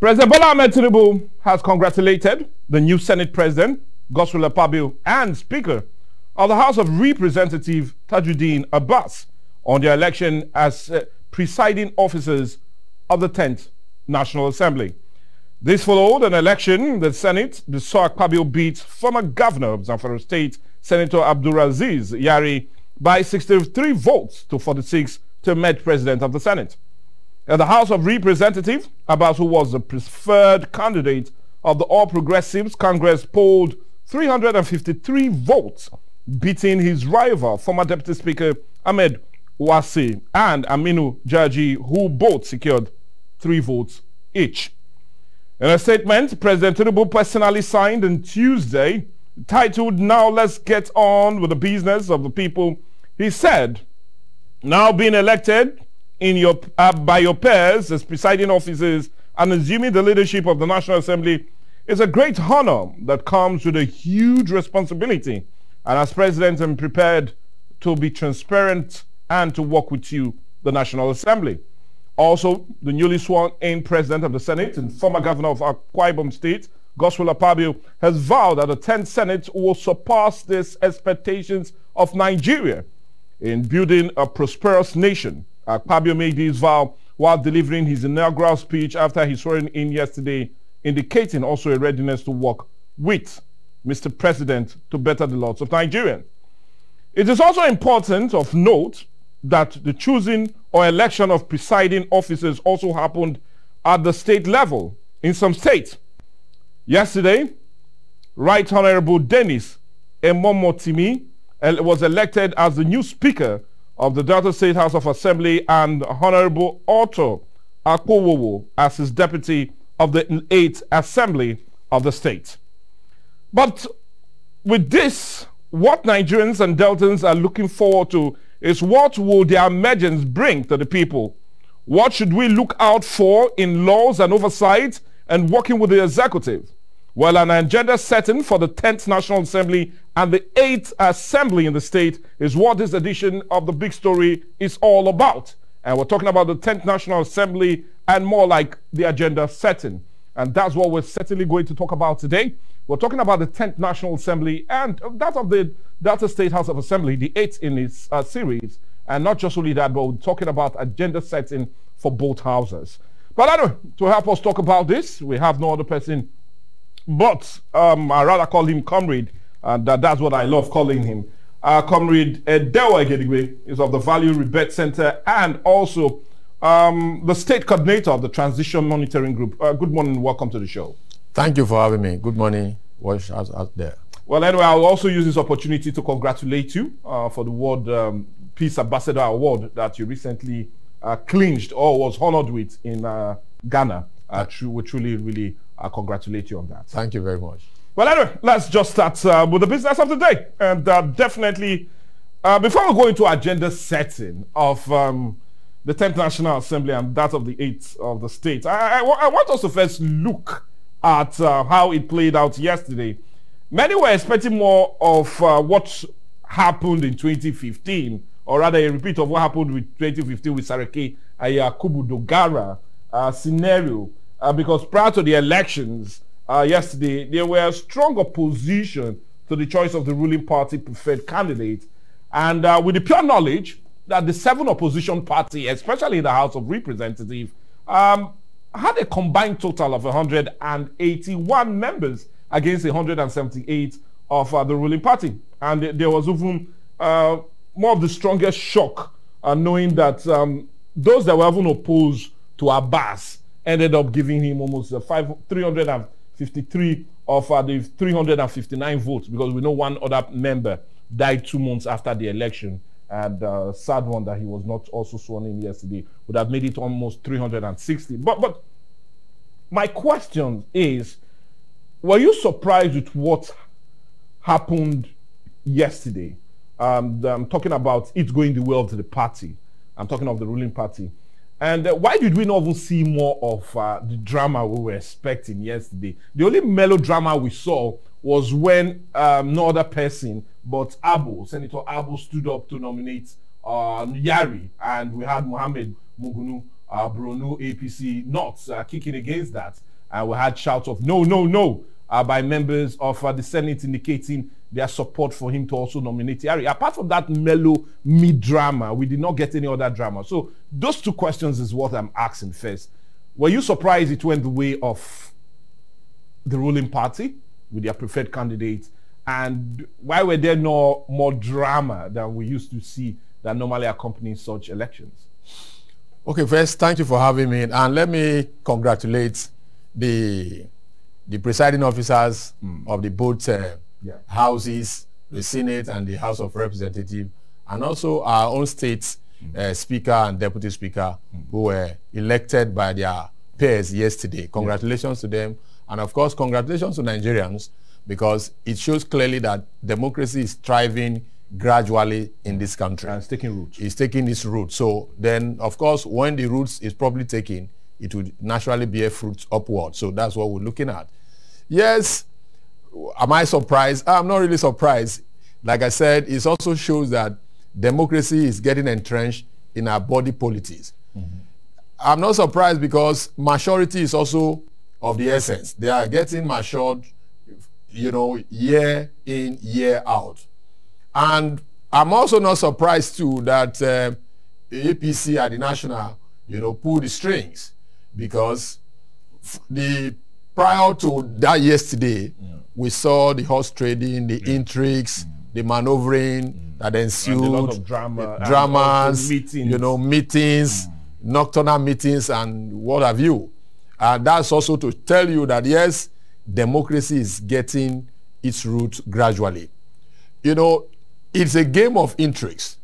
President Bola Ahmed Tinubu has congratulated the new Senate President, Godswill Akpabio, and Speaker of the House of Representatives, Tajudeen Abbas, on their election as uh, presiding officers of the 10th National Assembly. This followed an election in the Senate saw Akpabio beat former governor of Zamfara State, Senator Abdulaziz Yari, by 63 votes to 46 to Met President of the Senate. In the House of Representatives, Abbas, who was the preferred candidate of the All Progressives Congress, polled 353 votes, beating his rival, former Deputy Speaker Ahmed Wase and Aminu Jaji, who both secured three votes each. In a statement, President Tinubu personally signed on Tuesday, titled Now Let's Get On with the Business of the People, he said, Now being elected in your, uh, by your peers as presiding officers and assuming the leadership of the National Assembly is a great honor that comes with a huge responsibility. And as president, I'm prepared to be transparent and to work with you, the National Assembly. Also, the newly sworn in president of the Senate and former governor of Akwa State, Godswill Akpabio, has vowed that the 10th Senate will surpass the expectations of Nigeria in building a prosperous nation. Uh, Akpabio made this vow while delivering his inaugural speech after his swearing in yesterday, indicating also a readiness to work with Mr. President to better the lots of Nigerians. It is also important of note that the choosing or election of presiding officers also happened at the state level in some states. Yesterday, Right Honorable Dennis Emomotimi was elected as the new Speaker of the Delta State House of Assembly and Honorable Otto Akpowowo as his Deputy of the 8th Assembly of the state. But with this, what Nigerians and Deltans are looking forward to is what will their emergence bring to the people? What should we look out for in laws and oversight and working with the executive? Well, an agenda setting for the 10th National Assembly and the 8th Assembly in the state is what this edition of The Big Story is all about. And we're talking about the 10th National Assembly and more like the agenda setting. And that's what we're certainly going to talk about today. We're talking about the 10th National Assembly and that of the Delta State House of Assembly, the eighth in its uh, series. And not just only that, but we're talking about agenda setting for both houses. But anyway, to help us talk about this, we have no other person but um, I rather call him comrade, and uh, that's what I love calling him. Uh, comrade Edewa Gedigwe is of the Value Rebate Center and also um, the state coordinator of the Transition Monitoring Group. Uh, good morning, welcome to the show. Thank you for having me. Good morning, watch out, out there. Well, anyway, I'll also use this opportunity to congratulate you uh, for the World um, Peace Ambassador Award that you recently uh, clinched or was honored with in uh, Ghana. Uh, we truly, really uh, congratulate you on that. Thank you very much. Well, anyway, let's just start uh, with the business of the day. And uh, definitely, uh, before we go into agenda setting of um, the 10th National Assembly and that of the 8th of the state, I, I, I want us to first look at uh, how it played out yesterday. Many were expecting more of uh, what happened in 2015, or rather a repeat of what happened with 2015 with Saraki Ayakubu Dogara uh, scenario, uh, because prior to the elections uh, yesterday, there were a strong opposition to the choice of the ruling party preferred candidate. And uh, with the pure knowledge that the seven opposition party, especially in the House of Representatives, um, had a combined total of 181 members against 178 of uh, the ruling party. And there was even uh, more of the strongest shock uh, knowing that um, those that were even opposed to Abbas ended up giving him almost five, 353 of uh, the 359 votes because we know one other member died two months after the election. And uh, sad one that he was not also sworn in yesterday would have made it almost 360. But but my question is, were you surprised with what happened yesterday? Um, I'm talking about it going the way of the party. I'm talking of the ruling party. And uh, why did we not even see more of uh, the drama we were expecting yesterday? The only melodrama we saw was when um, no other person but Abu, Senator Abu, stood up to nominate uh, Yari, and we had Mohammed Mugunu uh, Borno APC not uh, kicking against that. And we had shouts of no, no, no uh, by members of uh, the Senate indicating their support for him to also nominate Yari. Apart from that mellow mid-drama, we did not get any other drama. So those two questions is what I'm asking first. Were you surprised it went the way of the ruling party with their preferred candidate? And why were there no more drama than we used to see that normally accompany such elections? Okay, first, thank you for having me. And let me congratulate the the presiding officers mm. of the both uh, yeah. houses, the Senate and the House of Representatives, and also our own state mm. uh, speaker and deputy speaker mm. who were elected by their peers yesterday. Congratulations yeah. to them. And of course, congratulations to Nigerians because it shows clearly that democracy is thriving gradually in this country. And it's taking root. It's taking its root. So then, of course, when the roots is properly taken, it would naturally bear fruit upward. So that's what we're looking at. Yes, am I surprised? I'm not really surprised. Like I said, it also shows that democracy is getting entrenched in our body politics. Mm -hmm. I'm not surprised because maturity is also of the essence. They are getting matured, you know, year in, year out. And I'm also not surprised too that uh, APC at the national, you know, pull the strings because the prior to that yesterday, yeah. we saw the horse trading, the yeah. intrigues, mm. the maneuvering mm. that ensued, and a lot of drama, dramas, meetings. you know, meetings, mm. nocturnal meetings, and what have you. And that's also to tell you that yes, democracy is getting its roots gradually. You know, it's a game of intrigues.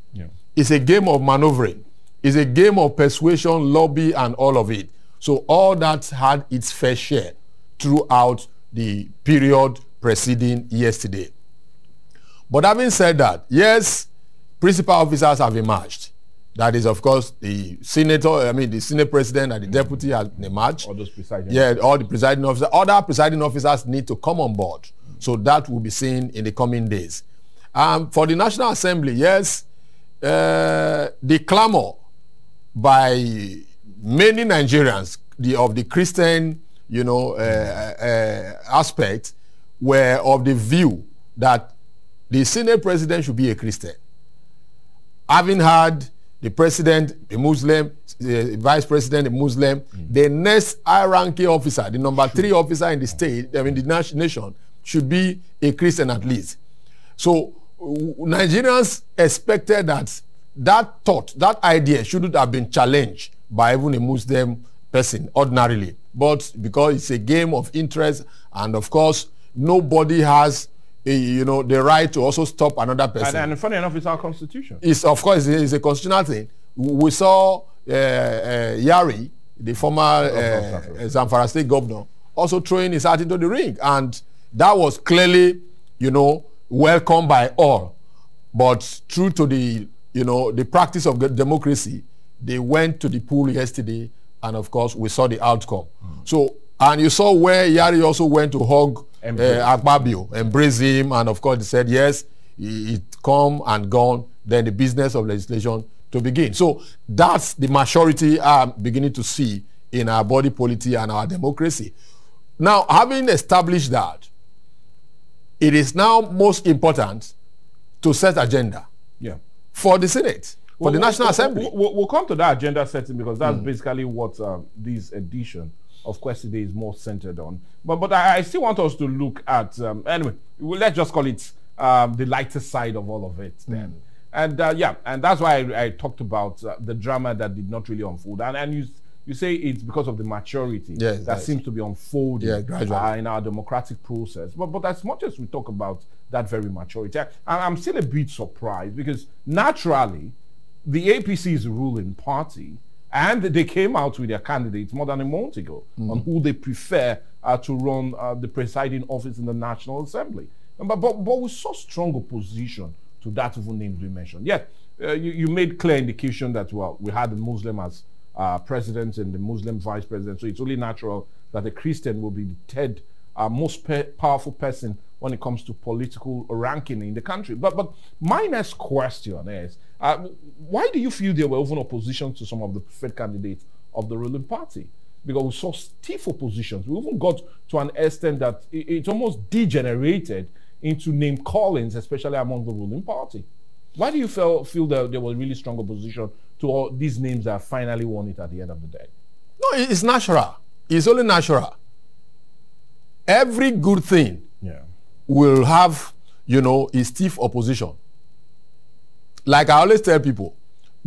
It's a game of maneuvering. It's a game of persuasion, lobby, and all of it. So all that had its fair share throughout the period preceding yesterday. But having said that, yes, principal officers have emerged. That is, of course, the senator, I mean, the senate president and the deputy has emerged. All those presiding Yeah, all the presiding officers. Other presiding officers need to come on board. Mm. So that will be seen in the coming days. Um, for the National Assembly, yes, uh, the clamor by many Nigerians the, of the Christian, you know, uh, uh, aspect were of the view that the Senate president should be a Christian. Having had the president a Muslim, the vice president a Muslim, mm. the next high-ranking officer, the number three officer in the state, I mean the nation, should be a Christian at least. So Nigerians expected that that thought, that idea shouldn't have been challenged by even a Muslim person ordinarily. But because it's a game of interest, and of course, nobody has a, you know the right to also stop another person. And, and funny enough, it's our constitution. It's of course it's a constitutional thing. We saw uh, uh, Yari, the former uh, Zamfara state governor, also throwing his hat into the ring, and that was clearly, you know, welcomed by all. But true to the, you know, the practice of democracy, they went to the pool yesterday, and of course, we saw the outcome. Mm. So, and you saw where Yari also went to hug uh, Akpabio, embrace him, and of course, he said, yes, it come and gone, then the business of legislation to begin. So that's the majority I'm beginning to see in our body policy and our democracy. Now, having established that, it is now most important to set agenda yeah. for the Senate, well, the National we'll, Assembly. We'll, we'll, come to that agenda setting because that's mm. basically what uh, this edition of Quest Today is more centered on. But but I, I still want us to look at, um, anyway, let's just call it um, the lighter side of all of it then. Mm. And uh, yeah, and that's why I, I talked about uh, the drama that did not really unfold. And, and you you say it's because of the maturity yes, that seems to be unfolding yeah, uh, in our democratic process. But but as much as we talk about that very maturity, I, I'm still a bit surprised because naturally, the APC is a ruling party, and they came out with their candidates more than a month ago mm. on who they prefer uh, to run uh, the presiding office in the National Assembly. But, but, but with so strong opposition to that of the names we mentioned. Yet, uh, you, you made clear indication that, well, we had the Muslim as uh, president and the Muslim vice president. So it's only natural that a Christian will be the third uh, most powerful person when it comes to political ranking in the country. But but my next question is, uh, why do you feel there were even opposition to some of the preferred candidates of the ruling party because we saw stiff oppositions. We even got to an extent that it, it almost degenerated into name callings, especially among the ruling party. Why do you feel, feel that there was really strong opposition to all these names that finally won it at the end of the day? No, it's natural. It's only natural. Every good thing Yeah. will have, you know, a stiff opposition. Like I always tell people,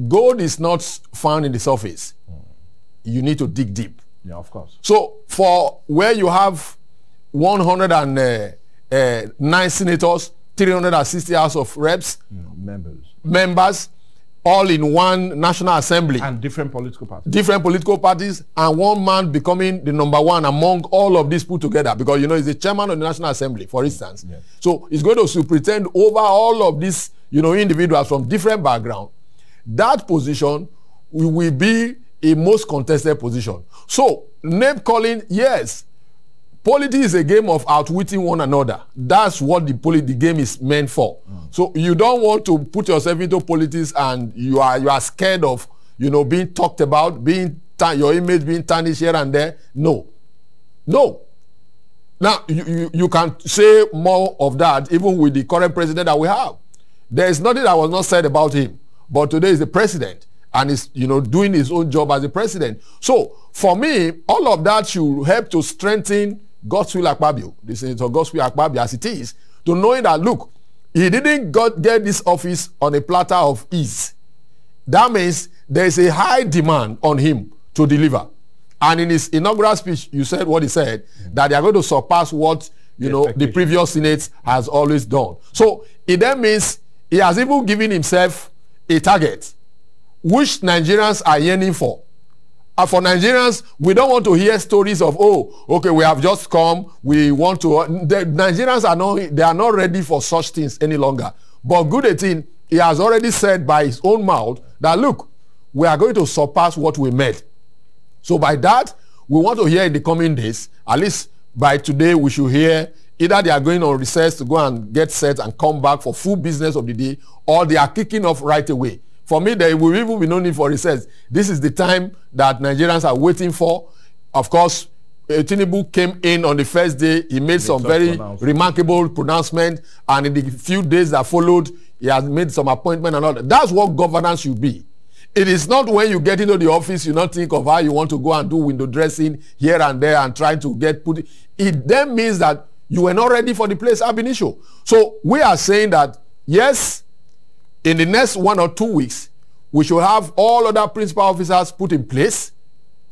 gold is not found in the surface. You need to dig deep. Yeah, of course. So for where you have 109 senators, 360 House of Reps, Members. members, all in one National Assembly, And different political parties. different political parties, and one man becoming the number one among all of these put together. Because you know he's the chairman of the National Assembly, for instance. Yeah. So he's going to superintend over all of these, you know, individuals from different background. That position will be a most contested position. So name calling, yes, politics is a game of outwitting one another. That's what the poli- the game is meant for. Mm. So you don't want to put yourself into politics and you are you are scared of you know being talked about, being your image being tarnished here and there. No, no. Now you, you you can say more of that even with the current president that we have. There is nothing that was not said about him, but today is the president and is you know doing his own job as the president. So for me, all of that should help to strengthen Godswill Akpabio, the Senator Godswill Akpabio as it is, to knowing that look, he didn't got, get this office on a platter of ease. That means there is a high demand on him to deliver. And in his inaugural speech, you said what he said, that they are going to surpass what you The know the previous Senate has always done. So it then means he has even given himself a target, which Nigerians are yearning for. And for Nigerians, we don't want to hear stories of, oh, okay, we have just come, we want to. The Nigerians are not, they are not ready for such things any longer. But 18, he has already said by his own mouth that, look, we are going to surpass what we made. So by that, we want to hear in the coming days, at least by today, we should hear either they are going on recess to go and get set and come back for full business of the day, or they are kicking off right away. For me, there will even be no need for recess. This is the time that Nigerians are waiting for. Of course, uh, Tinubu came in on the first day. He made some very pronouncement. remarkable pronouncement, and in the few days that followed, he has made some appointment and all that. That's what governance should be. It is not when you get into the office, you not think of how you want to go and do window dressing here and there and try to get put. It then means that you were not ready for the place ab initio. So we are saying that yes, in the next one or two weeks, we should have all other principal officers put in place.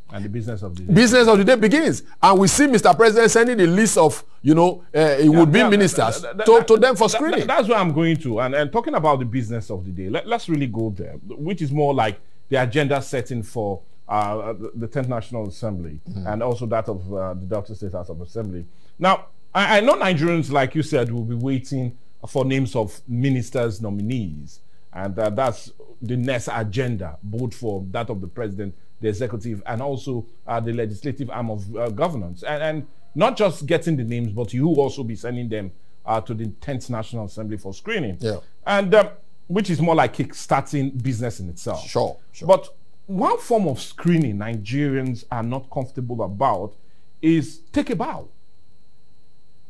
And the business of the day. Business of the day begins, and we see Mr. President sending a list of you know uh, would be Yeah, ministers that- that- to, that- to them for screening. that- that's where I'm going to. And, and talking about the business of the day, let, us really go there, which is more like the agenda setting for uh, the- the 10th National Assembly and also that of uh, the Delta State House of Assembly. Now, I, I know Nigerians, like you said, will be waiting for names of ministers' nominees. And uh, that's the next agenda, both for that of the president, the executive, and also uh, the legislative arm of uh, governance. And, and not just getting the names, but you also be sending them uh, to the 10th National Assembly for screening. Yeah. And um, which is more like kick-starting business in itself. Sure, sure. But one form of screening Nigerians are not comfortable about is take a bow.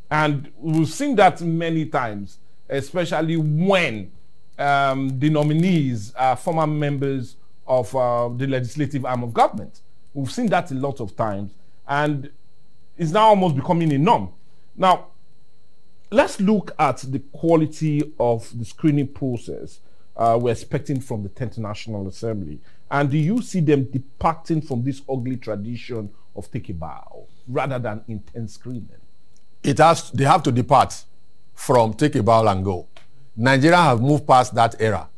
And we've seen that many times, especially when um, the nominees are former members of uh, the legislative arm of government. We've seen that a lot of times, and it's now almost becoming a norm. Now, let's look at the quality of the screening process uh, we're expecting from the 10th National Assembly. And do you see them departing from this ugly tradition of take a bow rather than intense screening? it has they have to depart from take a bow and go. Nigeria have moved past that era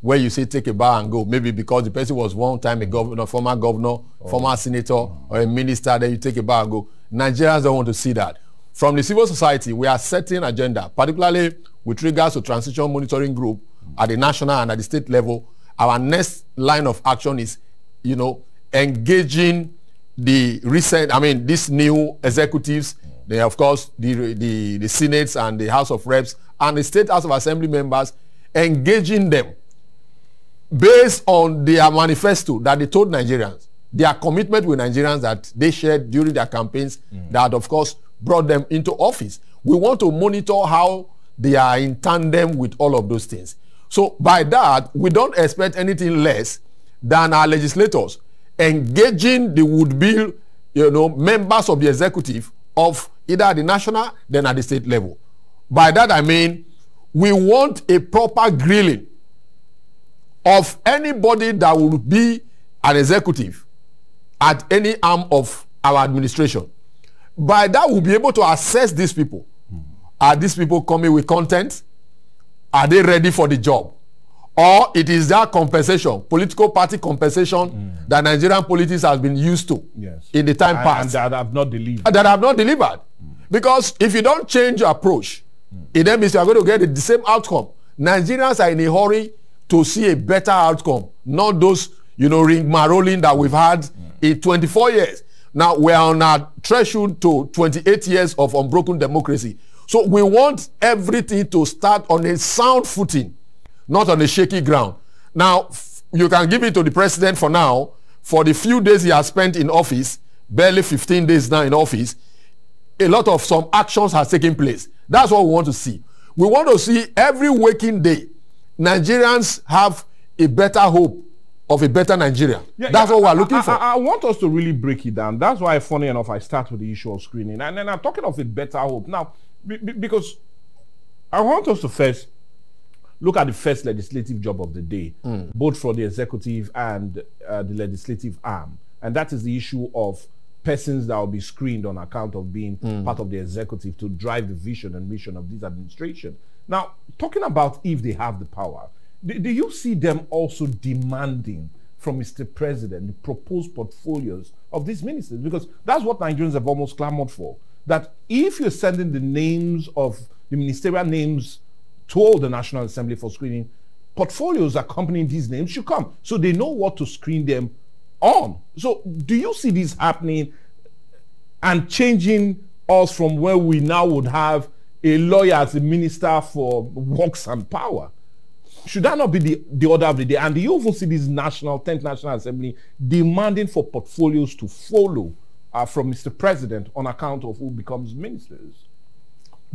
where you say take a bow and go. Maybe because the person was one time a governor, former governor, former senator, or a minister, then you take a bow and go. Nigerians don't want to see that. From the civil society, we are setting agenda, particularly with regards to transition monitoring group at the national and at the state level. Our next line of action is, you know, engaging the recent, I mean, these new executives, they of course the the the senates and the House of Reps and the State House of Assembly members, engaging them based on their manifesto that they told Nigerians their commitment with Nigerians that they shared during their campaigns mm. that, of course, brought them into office. We want to monitor how they are in tandem with all of those things. So by that, we don't expect anything less than our legislators engaging the would-be you know, members of the executive of either at the national then at the state level. By that I mean we want a proper grilling of anybody that will be an executive at any arm of our administration. By that, we'll be able to assess these people. Mm. Are these people coming with content? Are they ready for the job? Or it is their compensation, political party compensation mm. that Nigerian politics has been used to yes. in the time and, past. And that have not delivered. That have not delivered. Because if you don't change your approach, it then means you are going to get the same outcome. Nigerians are in a hurry to see a better outcome, not those, you know, ring marolling that we've had in 24 years. Now we're on our threshold to 28 years of unbroken democracy. So we want everything to start on a sound footing, not on a shaky ground. Now, you can give it to the president for now. For the few days he has spent in office, barely 15 days now in office, a lot of some actions has taken place. That's what we want to see. We want to see every waking day, Nigerians have a better hope of a better Nigeria. Yeah, That's yeah, what we're looking I, for. I, I, want us to really break it down. That's why, funny enough, I start with the issue of screening. And then I'm talking of a better hope. Now, because I want us to first look at the first legislative job of the day, mm. both for the executive and uh, the legislative arm. And that is the issue of persons that will be screened on account of being mm. part of the executive to drive the vision and mission of this administration. Now, talking about if they have the power, do, do you see them also demanding from Mr. President the proposed portfolios of these ministers? Because that's what Nigerians have almost clamored for. That if you're sending the names of the ministerial names to all the National Assembly for screening, portfolios accompanying these names should come so they know what to screen them on. So, do you see this happening and changing us from where we now would have a lawyer as a minister for works and power? should that not be the, the order of the day? And do you also see this national, 10th National Assembly demanding for portfolios to follow uh, from Mr. President on account of who becomes ministers?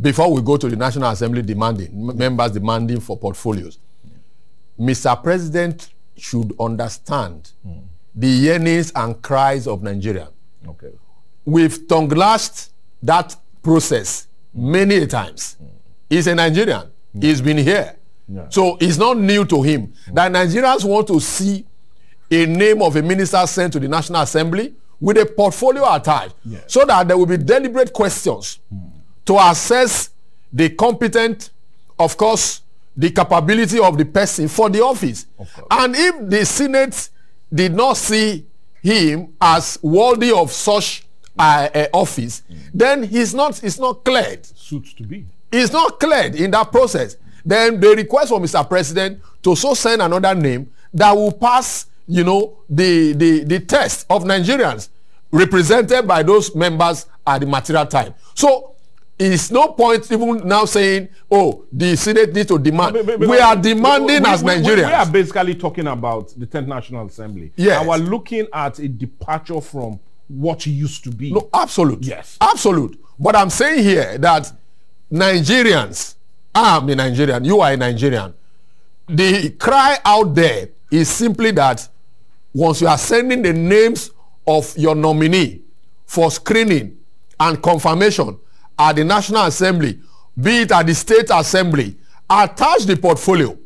Before we go to the National Assembly demanding, members demanding for portfolios, Mr. President should understand mm. The yearnings and cries of Nigeria. Okay. We've tongue lashed that process many times. Mm. He's a Nigerian. Mm. He's been here. Yeah. So it's not new to him mm. that Nigerians want to see a name of a minister sent to the National Assembly with a portfolio attached yeah. so that there will be deliberate questions mm. to assess the competent, of course, the capability of the person for the office. And if the Senate did not see him as worthy of such uh, uh, office, mm. then he's not, he's not cleared. Suits to be. He's not cleared in that process. Then they request for Mr. President to so send another name that will pass, you know, the, the, the test of Nigerians represented by those members at the material time. So it's no point even now saying, oh, the Senate needs to demand. But, but, but, we are demanding we, as we, Nigerians. We, are basically talking about the 10th National Assembly. Yes. And we're looking at a departure from what it used to be. No, absolute. Yes. Absolute. But I'm saying here that Nigerians I'm a Nigerian, you are a Nigerian. The cry out there is simply that once you are sending the names of your nominee for screening and confirmation at the National Assembly, be it at the State Assembly, attach the portfolio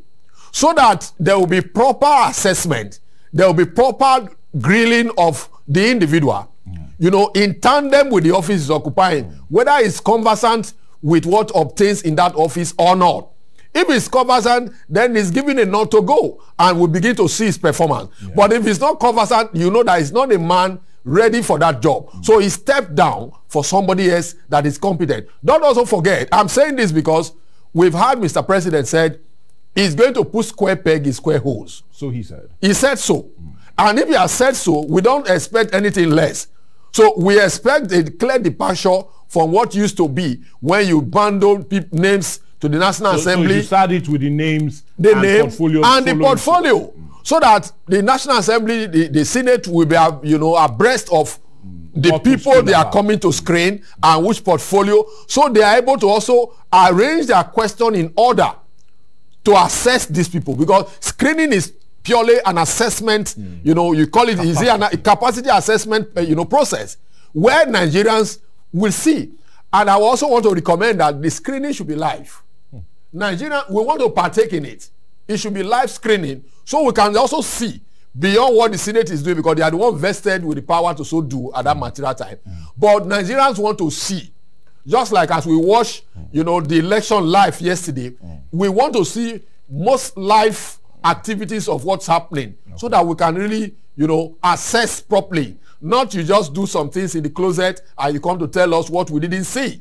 so that there will be proper assessment, there will be proper grilling of the individual, mm. you know, in tandem with the office is occupying, whether it's conversant with what obtains in that office or not. If it's conversant, then he's given a nod to go and we begin to see his performance. Yeah. But if it's not conversant, you know that he's not a man ready for that job. Mm. So he stepped down for somebody else that is competent. Don't also forget, I'm saying this because we've had Mr. President said he's going to put square peg in square holes. So he said. He said so. Mm. And if he has said so, we don't expect anything less. So we expect a clear departure from what used to be when you bundle names to the National so, Assembly. So you started with the names the and name and the portfolio. So that the National Assembly, the, the Senate will be, uh, you know, abreast of the What people they are coming to screen and which portfolio, so they are able to also arrange their question in order to assess these people because screening is purely an assessment you know you call it is it an, a capacity assessment uh, you know process where nigerians will see. And i also want to recommend that the screening should be live. Nigeria, we want to partake in it. It should be live screening so we can also see beyond what the Senate is doing because they are the one vested with the power to so do at that material time. But Nigerians want to see, just like as we watch, you know, the election live yesterday, we want to see most live activities of what's happening so that we can really, you know, assess properly. Not you just do some things in the closet and you come to tell us what we didn't see.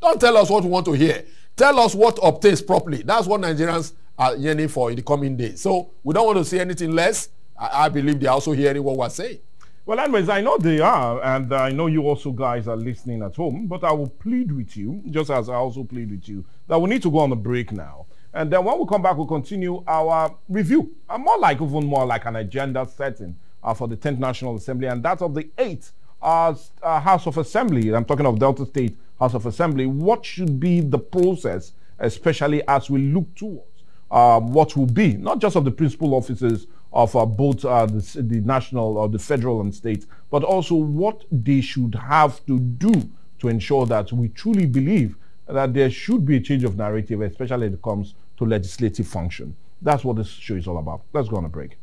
Don't tell us what we want to hear. Tell us what obtains properly. That's what Nigerians are yearning for in the coming days. So we don't want to see anything less. I, I believe they're also hearing what we're saying. Well, anyways, I know they are, and I know you also guys are listening at home, but I will plead with you, just as I also plead with you, that we need to go on a break now. And then when we come back, we'll continue our review, uh, more like, even more like an agenda setting uh, for the 10th National Assembly, and that of the 8th uh, uh, House of Assembly. I'm talking of Delta State House of Assembly. What should be the process, especially as we look towards uh, what will be, not just of the principal officers of uh, both uh, the, the national or the federal and state, but also what they should have to do to ensure that we truly believe that there should be a change of narrative, especially when it comes to legislative function. That's what this show is all about. Let's go on a break.